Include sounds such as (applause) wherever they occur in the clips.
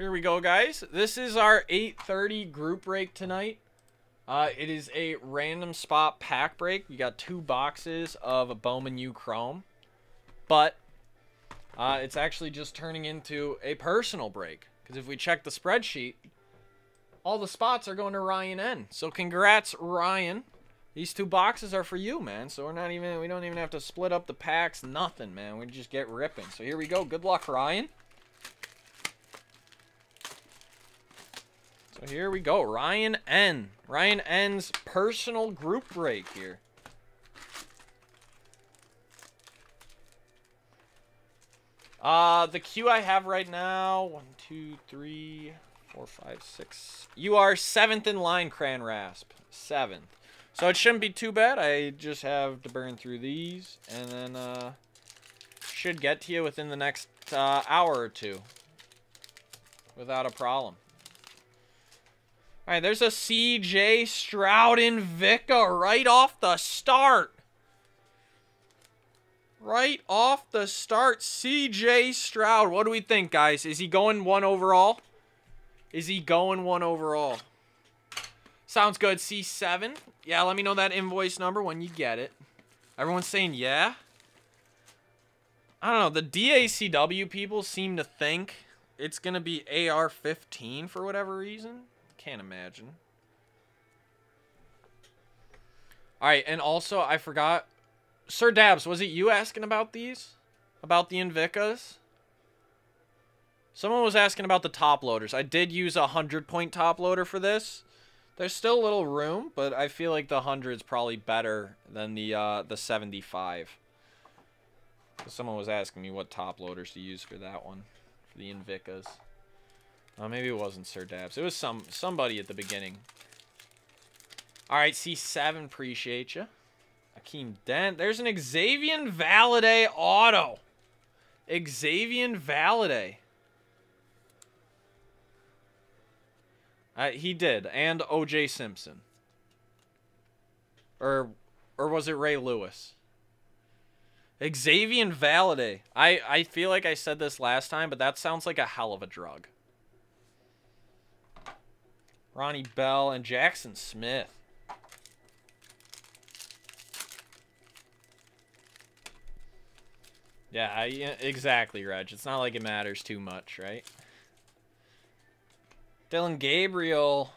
Here we go, guys. This is our 8.30 group break tonight. Uh, it is a random spot pack break. You got two boxes of a Bowman U Chrome. But uh, it's actually just turning into a personal break. Because if we check the spreadsheet, all the spots are going to Ryan N. So congrats, Ryan. These two boxes are for you, man. So we're not even, we don't even have to split up the packs, nothing, man. We just get ripping. So here we go. Good luck, Ryan. So here we go. Ryan N. Ryan N's personal group break here. Uh, the queue I have right now, one, two, three, four, five, six. You are seventh in line, Cran Rasp. Seventh. So it shouldn't be too bad. I just have to burn through these, and then, uh, should get to you within the next, uh, hour or two. Without a problem. All right, there's a CJ Stroud Invicta right off the start. Right off the start, CJ Stroud. What do we think, guys? Is he going one overall? Is he going one overall? Sounds good. C7. Yeah, let me know that invoice number when you get it. Everyone's saying yeah. I don't know. The DACW people seem to think it's going to be AR-15 for whatever reason. Can't imagine. All right, and also I forgot. Sir Dabs, was it you asking about these? About the Invicas? Someone was asking about the top loaders. I did use a 100 point top loader for this. There's still a little room, but I feel like the 100 is probably better than the uh, the 75. Someone was asking me what top loaders to use for that one, for the Invicas. Oh, maybe it wasn't Sir Dabs. It was some somebody at the beginning. All right, C7, appreciate you. Akeem Dent. There's an Xazavian Valladay auto. Xazavian Valladay. Uh, he did, and O.J. Simpson. Or, or was it Ray Lewis? Xazavian Valladay. I, I feel like I said this last time, but that sounds like a hell of a drug. Ronnie Bell, and Jackson Smith. Yeah, I, exactly, Reg. It's not like it matters too much, right? Dillon Gabriel,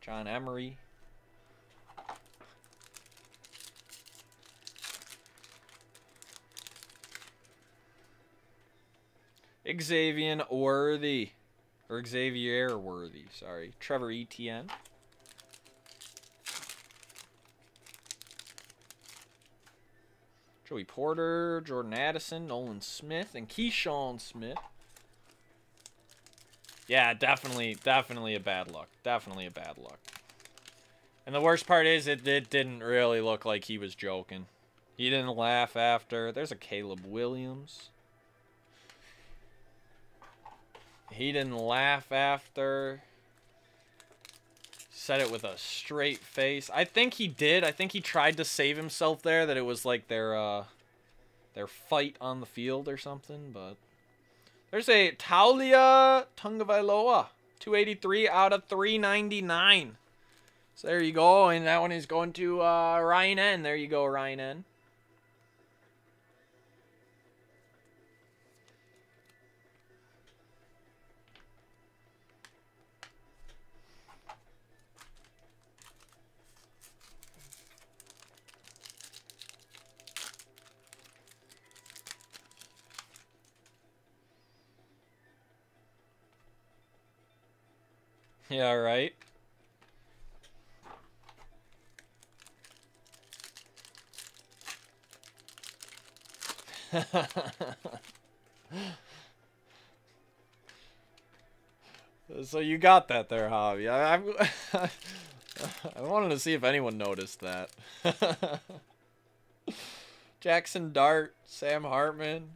John Emery. Xavier Worthy. Or Xavier Worthy, sorry. Trevor Etienne. Joey Porter, Jordan Addison, Nolan Smith, and Keyshawn Smith. Yeah, definitely, definitely a bad luck. Definitely a bad luck. And the worst part is it, it didn't really look like he was joking. He didn't laugh after. There's a Caleb Williams. He didn't laugh after. Said it with a straight face. I think he did. I think he tried to save himself there. That it was like their uh, their fight on the field or something. But there's a Taulia Tagovailoa. 283 out of 399. So there you go. And that one is going to uh, Ryan N. There you go, Ryan N. (laughs) Yeah, right. (laughs) so you got that there, Javi. I, I, (laughs) I wanted to see if anyone noticed that. Jaxson Dart, Sam Hartman.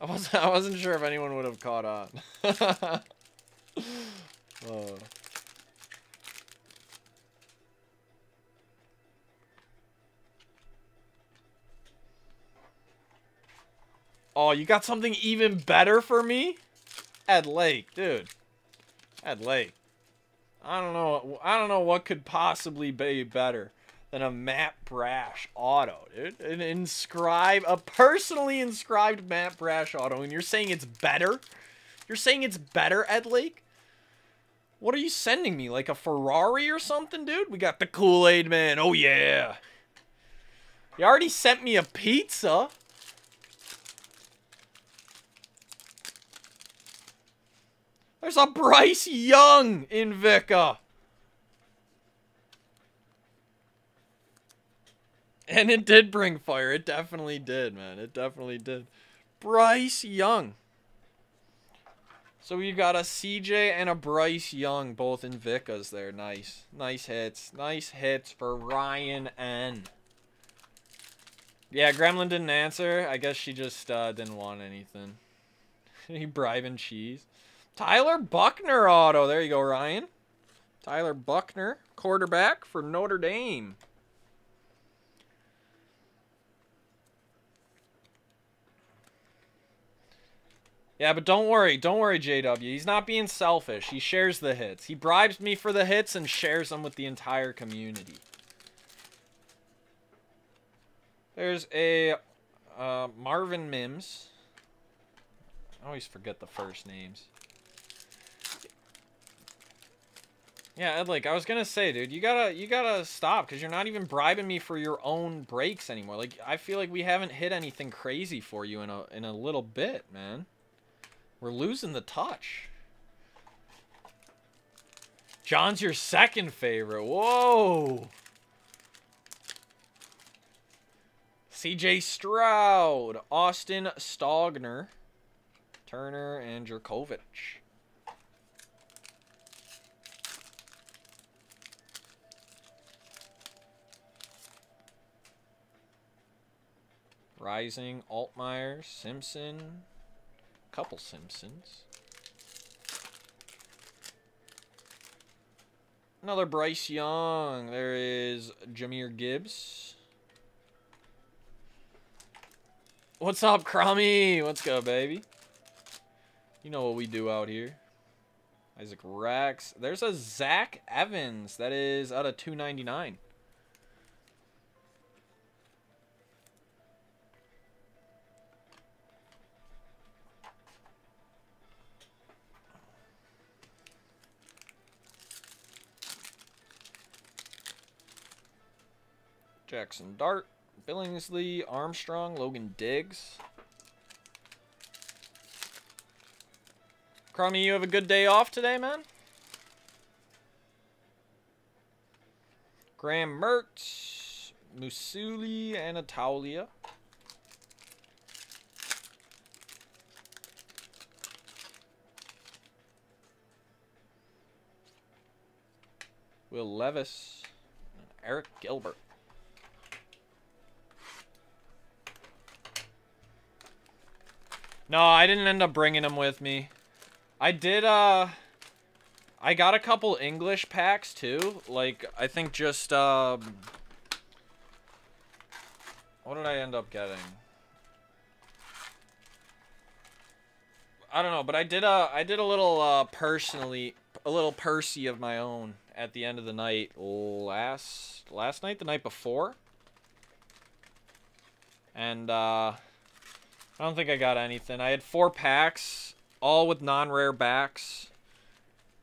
I wasn't, I wasn't sure if anyone would have caught on. Oh. Oh, you got something even better for me? Ed Lake, dude. Ed Lake. I don't know. I don't know what could possibly be better than a Matt Brash auto, dude. An inscribed, a personally inscribed Matt Brash auto, and you're saying it's better? You're saying it's better, Ed Lake? What are you sending me? Like a Ferrari or something, dude? We got the Kool-Aid man. Oh, yeah. You already sent me a pizza. There's a Bryce Young in Vika. And it did bring fire. It definitely did, man. It definitely did. Bryce Young. So we got a CJ and a Bryce Young, both in Vikas there. Nice. Nice hits. Nice hits for Ryan N. Yeah, Gremlin didn't answer. I guess she just uh, didn't want anything. (laughs) he bribing cheese. Tyler Buchner auto. There you go, Ryan. Tyler Buchner, quarterback for Notre Dame. Yeah, but don't worry. Don't worry, JW. He's not being selfish. He shares the hits. He bribes me for the hits and shares them with the entire community. There's a uh, Marvin Mims. I always forget the first names. Yeah, Ed, like I was gonna say, dude, you gotta you gotta stop because you're not even bribing me for your own breaks anymore. Like I feel like we haven't hit anything crazy for you in a in a little bit, man. We're losing the touch. John's your second favorite. Whoa. CJ Stroud, Austin Stogner, Turner, and Jurkovec. Rising, Altmyer, Simpson, couple Simpsons. Another Bryce Young. There is Jahmyr Gibbs. What's up, Crummy? What's go, baby? You know what we do out here. Isaac Rex. There's a Zach Evans. That is out of 299. Jaxson Dart, Billingsley, Armstrong, Logan Diggs. Crummy, you have a good day off today, man? Graham Mertz, Musuli, Anatolia. Will Levis, Arik Gilbert. No, I didn't end up bringing them with me. I did, uh... I got a couple English packs, too. Like, I think just, um... What did I end up getting? I don't know, but I did a, I did a little, uh, personally, a little Percy of my own at the end of the night last, last night, the night before. And, uh... I don't think I got anything. I had four packs, all with non-rare backs.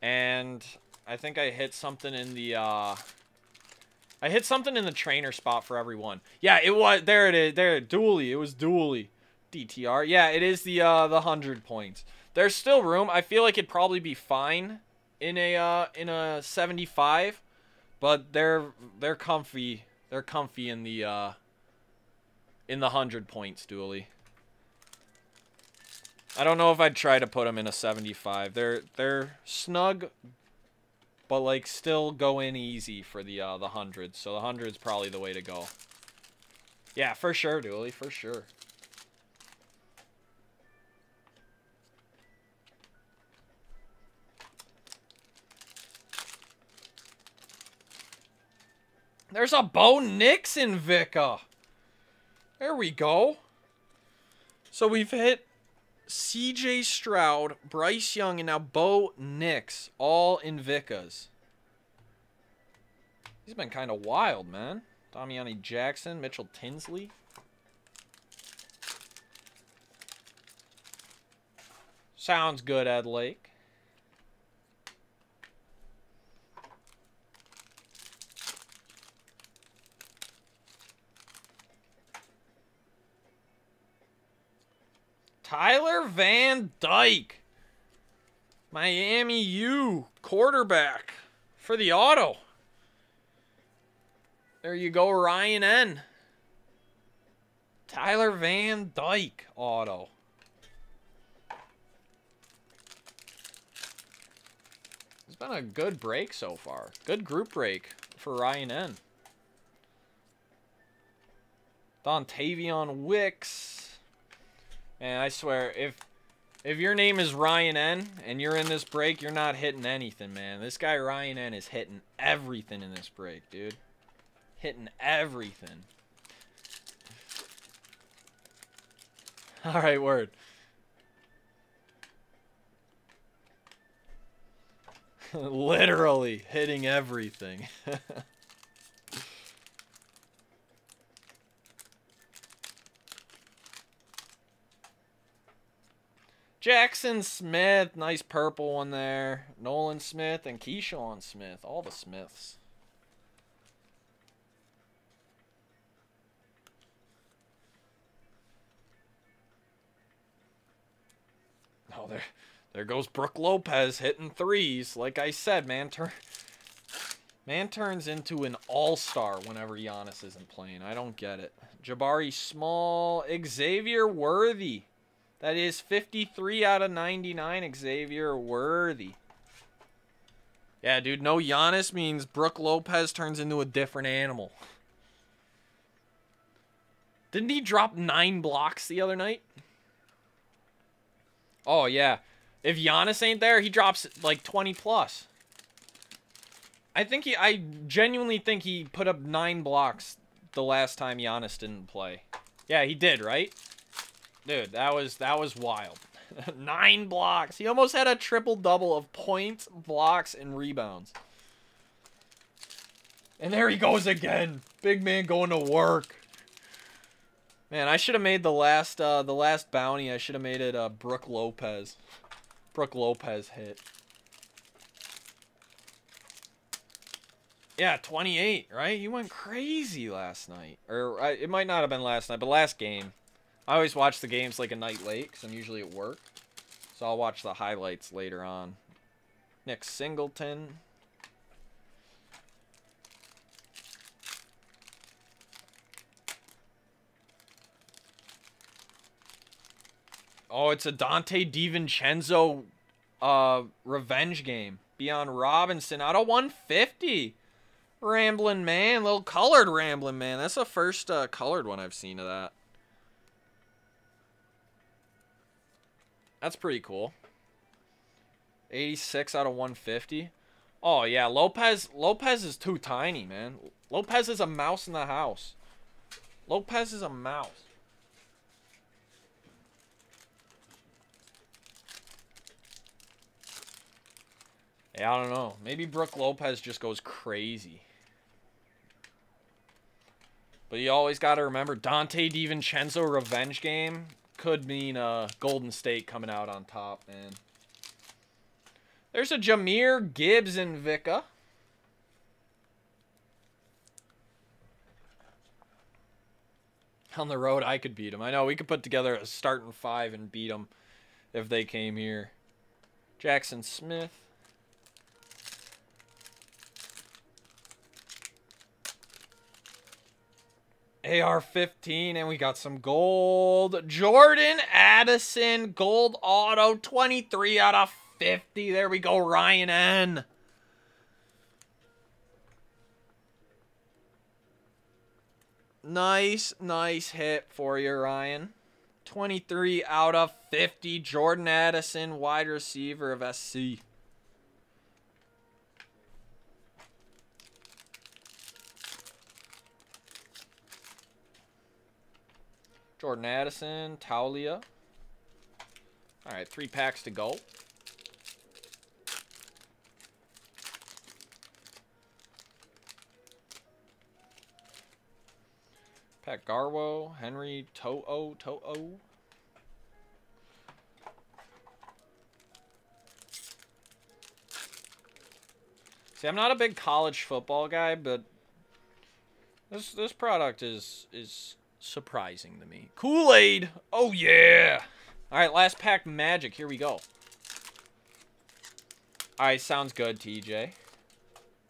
And I think I hit something in the, uh... I hit something in the trainer spot for everyone. Yeah, it was, there it is, there, dually, it was dually. DTR, yeah, it is the, uh, the 100 points. There's still room, I feel like it'd probably be fine in a, uh, in a 75. But they're, they're comfy, they're comfy in the, uh, in the 100 points, dually. I don't know if I'd try to put them in a 75. They're they're snug, but like still go in easy for the uh, the hundreds. So the hundreds probably the way to go. Yeah, for sure, Dooley, for sure. There's a Bo Nix in Vika. There we go. So we've hit CJ Stroud, Bryce Young, and now Bo Nix, all in Invicas. He's been kind of wild, man. Damiani Jackson, Mitchell Tinsley. Sounds good, Ed Lake. Tyler Van Dyke. Miami U quarterback for the auto. There you go, Ryan N. Tyler Van Dyke auto. It's been a good break so far. Good group break for Ryan N. Dontayvion Wicks. Man, I swear, if if your name is Ryan N and you're in this break, you're not hitting anything, man. This guy Ryan N is hitting everything in this break, dude. Hitting everything. (laughs) All right, word. (laughs) Literally hitting everything. (laughs) Jackson Smith, nice purple one there. Nolan Smith and Keyshawn Smith, all the Smiths. Oh, there, there goes Brooke Lopez hitting threes. Like I said, man, turn, man turns into an all-star whenever Giannis isn't playing. I don't get it. Jabari Small, Xavier Worthy. That is 53 out of 99, Xavier Worthy. Yeah, dude, no Giannis means Brooke Lopez turns into a different animal. Didn't he drop nine blocks the other night? Oh, yeah. If Giannis ain't there, he drops like 20 plus. I think he, I genuinely think he put up nine blocks the last time Giannis didn't play. Yeah, he did, right? Dude, that was that was wild. (laughs) Nine blocks. He almost had a triple double of points, blocks, and rebounds. And there he goes again. Big man going to work. Man, I should have made the last uh, the last bounty. I should have made it uh, Brooke Lopez. Brooke Lopez hit. Yeah, 28, right? You went crazy last night. Or uh, it might not have been last night, but last game. I always watch the games like a night late because I'm usually at work. So I'll watch the highlights later on. Nick Singleton. Oh, it's a Donte DiVincenzo uh, revenge game. Bijan Robinson out of 150. Rambling man. Little colored rambling man. That's the first uh, colored one I've seen of that. That's pretty cool. 86 out of 150. Oh, yeah. Lopez Lopez is too tiny, man. Lopez is a mouse in the house. Lopez is a mouse. Yeah, I don't know. Maybe Brooke Lopez just goes crazy. But you always got to remember Donte DiVincenzo revenge game could mean uh, Golden State coming out on top, man. There's a Jahmyr Gibbs and Vika. On the road, I could beat him. I know we could put together a starting five and beat them if they came here. Jackson Smith. AR-15, and we got some gold. Jordan Addison, gold auto, 23 out of 50. There we go, Ryan N. Nice, nice hit for you, Ryan. 23 out of 50. Jordan Addison, wide receiver of SC. Jordan Addison, Taulia. All right, three packs to go. Pat Garwo, Henry To'o, To'o. See, I'm not a big college football guy, but this this product is is surprising to me. Kool-Aid. Oh yeah. All right, last pack magic. Here we go. All right, sounds good, TJ.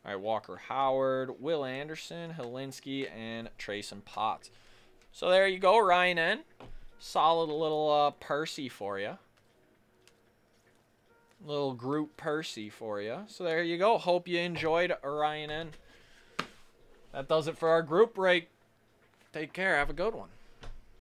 All right, Walker Howard, Will Anderson, Hilinski, and Trayson Potts. So there you go, Ryan N. Solid little uh, Percy for you. Little group Percy for you. So there you go. Hope you enjoyed Ryan N. That does it for our group break. Take care. Have a good one.